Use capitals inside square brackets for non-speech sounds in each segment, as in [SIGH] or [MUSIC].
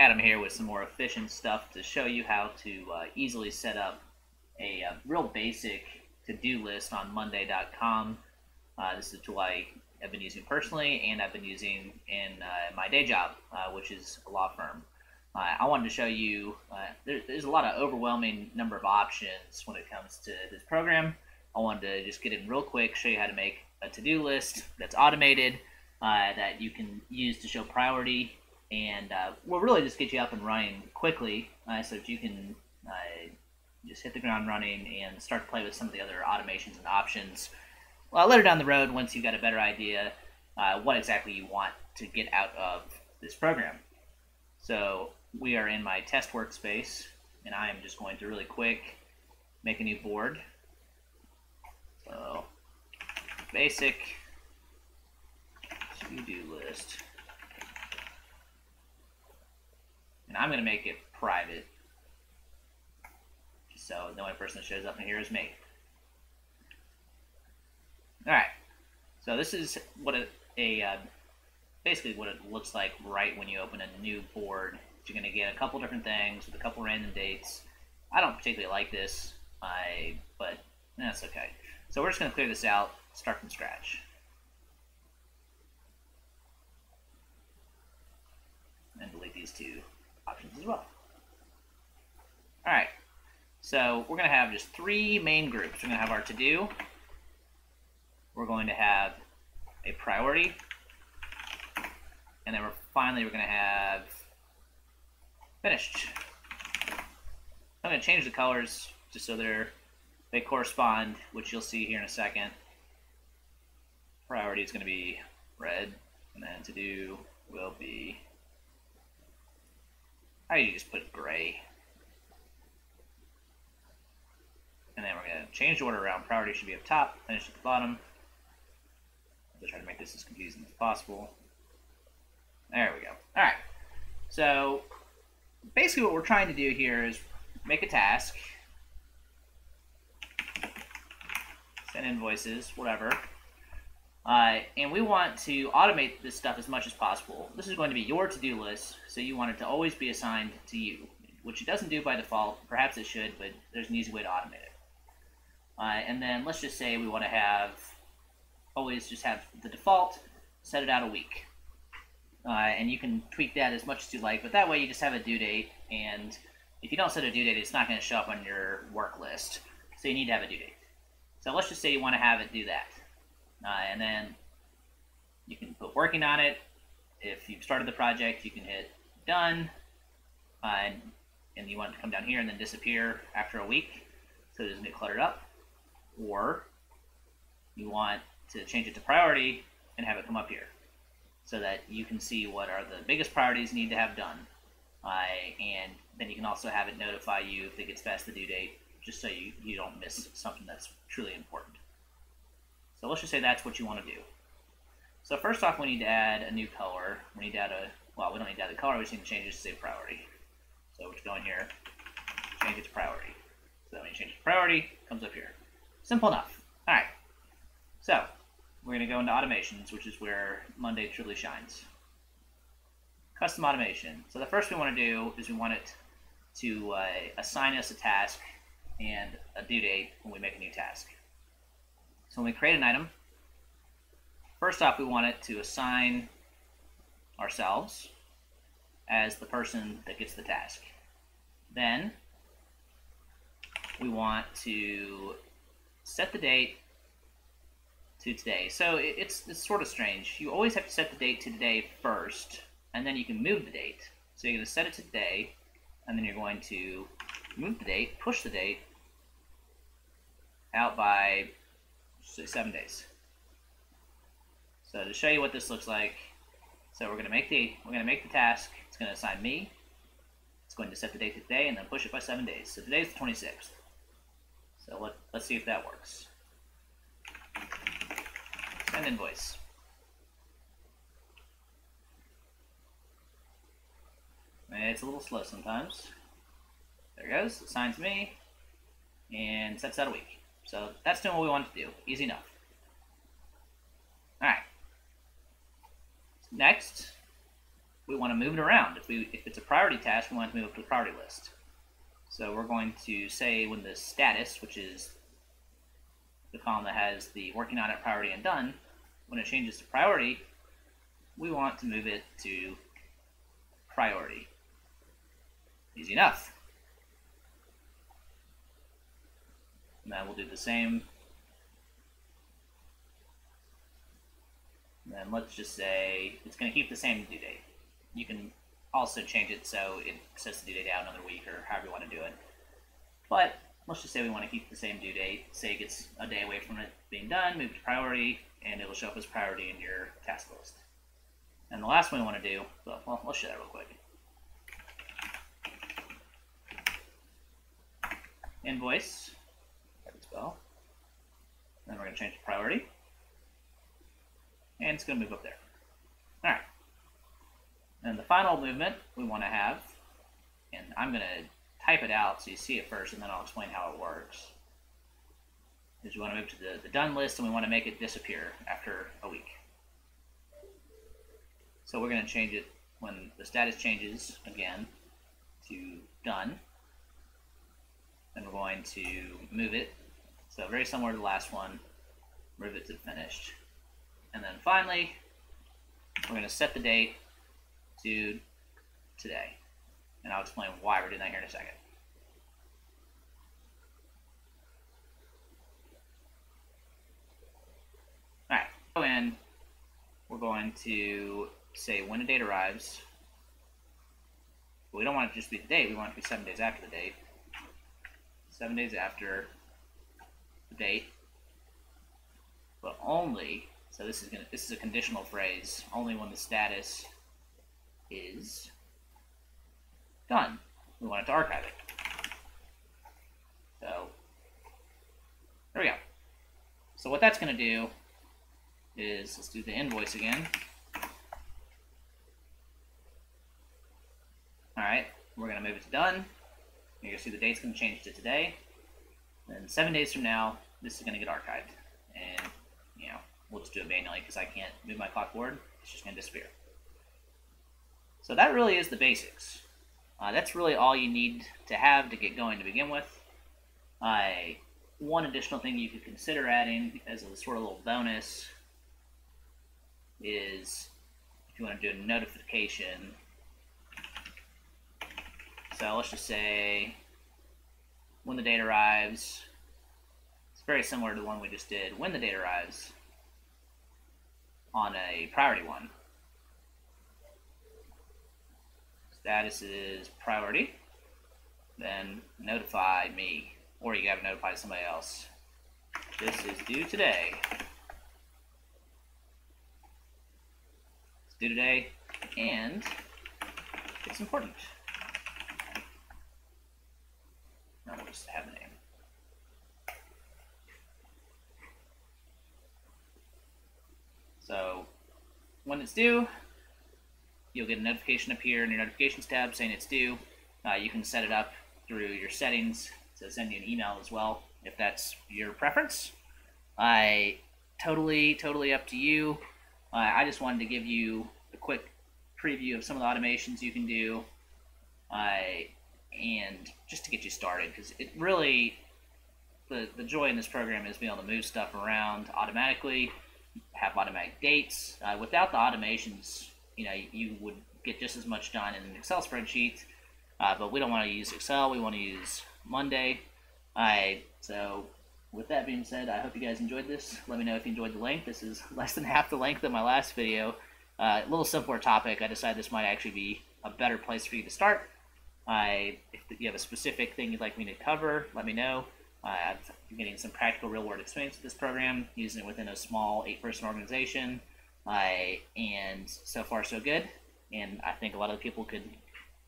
Adam here with some more efficient stuff to show you how to uh, easily set up a, a uh, real basic to-do list on Monday.com. Uh, this is a tool I have been using personally and I've been using in uh, my day job, uh, which is a law firm. Uh, I wanted to show you there, there's a lot of overwhelming number of options when it comes to this program. I wanted to just get in real quick, show you how to make a to-do list that's automated that you can use to show priority and uh, we'll really just get you up and running quickly uh, so that you can uh, just hit the ground running and start to play with some of the other automations and options well, later down the road once you've got a better idea uh, what exactly you want to get out of this program. So we are in my test workspace and I am just going to really quick make a new board. So basic to-do list. And I'm going to make it private. So the only person that shows up in here is me. Alright. So this is what a, a uh, basically what it looks like right when you open a new board. You're going to get a couple different things with a couple random dates. I don't particularly like this, I but that's okay. So we're just going to clear this out, start from scratch. And delete these two options as well. All right, so we're going to have just three main groups. We're to have our to-do. We're going to have a priority. And then we're finally we're going to have finished. I'm to change the colors just so they're they correspond, which you'll see here in a second. Priority is going to be red, and then to do will be you just put gray? And then we're going to change the order around. Priority should be up top, finish at the bottom. I'll try to make this as confusing as possible. There we go. All right. So basically what we're trying to do here is make a task, send invoices, whatever. Uh, and we want to automate this stuff as much as possible. This is going to be your to-do list, so you want it to always be assigned to you, which it doesn't do by default. Perhaps it should, but there's an easy way to automate it. Uh, and then let's just say we want to have always just have the default, set it out a week. Uh, and you can tweak that as much as you like, but that way you just have a due date, and if you don't set a due date, it's not going to show up on your work list. So you need to have a due date. So let's just say you want to have it do that. Uh, and then you can put working on it. If you've started the project, you can hit done. Uh, and, and you want it to come down here and then disappear after a week so it doesn't get cluttered up. Or you want to change it to priority and have it come up here so that you can see what are the biggest priorities need to have done. Uh, and then you can also have it notify you if it gets past the due date, just so you, you don't miss something that's truly important. So let's just say that's what you want to do. So first off, we need to add a new color. We need to add a, well, we don't need to add a color, we just need to change it to say priority. So we're just going here, change it to priority. So when you change it to priority, it comes up here. Simple enough. All right. So we're going to go into automations, which is where Monday truly shines. Custom automation. So the first we want to do is we want it to uh, assign us a task and a due date when we make a new task. So when we create an item, first off, we want it to assign ourselves as the person that gets the task. Then we want to set the date to today. So it's, it's sort of strange. You always have to set the date to today first, and then you can move the date. So you're going to set it to today, and then you're going to move the date, push the date out by six, seven days. So to show you what this looks like, so we're going to make the we're to make the task. It's going to assign me. It's going to set the date to today and then push it by seven days. So today's the 26th. So let, let's see if that works. Send invoice. It's a little slow sometimes. There it goes. Assigns me and sets out a week. So that's doing what we want to do. Easy enough. Alright. Next, we want to move it around. If we if it's a priority task, we want to move it to the priority list. So we're going to say when the status, which is the column that has the working on it, priority, and done, when it changes to priority, we want to move it to priority. Easy enough. And then we'll do the same. And then let's just say it's going to keep the same due date. You can also change it so it sets the due date out another week or however you want to do it. But let's just say we want to keep the same due date. Say it gets a day away from it being done, move to priority, and it will show up as priority in your task list. And the last one we want to do, well, well let's show that real quick. Invoice, spell. Then we're going to change the priority. And it's going to move up there. All right. And the final movement we want to have, and I'm going to type it out so you see it first, and then I'll explain how it works, is we want to move to the, the done list, and we want to make it disappear after a week. So we're going to change it when the status changes again to done. Then we're going to move it. So very similar to the last one, move it finished. And then finally, we're going to set the date to today. And I'll explain why we're doing that here in a second. All right, go in. We're going to say when a date arrives. we don't want it to just be the date. We want it to be seven days after the date. Seven days after date, but only. So this is gonna. This is a conditional phrase. Only when the status is done. We want it to archive it. So there we go. So what that's going to do is, let's do the invoice again. Alright, we're going to move it to done. You're to see the date's going to change to today. Then seven days from now, this is going to get archived. And, you know, we'll just do it manually because I can't move my clock forward. It's just going to disappear. So that really is the basics. Uh, that's really all you need to have to get going to begin with. Uh, one additional thing you could consider adding as a sort of little bonus is if you want to do a notification. So let's just say when the date arrives. It's very similar to the one we just did. When the date arrives on a priority one. status is priority, then notify me, or you gotta notify somebody else. This is due today. It's due today, and it's important. Now we'll just have the name. So it's due, you'll get a notification appear in your notifications tab saying it's due. Uh, you can set it up through your settings to send you an email as well if that's your preference. I totally, totally up to you. Uh, I just wanted to give you a quick preview of some of the automations you can do, uh, and just to get you started because it really the the joy in this program is being able to move stuff around automatically, have automatic dates. Uh, without the automations, you know, you would get just as much done in an Excel spreadsheet. Uh, but we don't want to use Excel. We want to use Monday. I so with that being said, I hope you guys enjoyed this. Let me know if you enjoyed the length. This is [LAUGHS] less than half the length of my last video. Uh, a little simpler topic. I decided this might actually be a better place for you to start. I, if you have a specific thing you'd like me to cover, let me know. Uh, I'm getting some practical real-world experience with this program, using it within a small eight-person organization. Uh, and so far, so good. And I think a lot of people could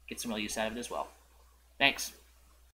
get some real use out of it as well. Thanks.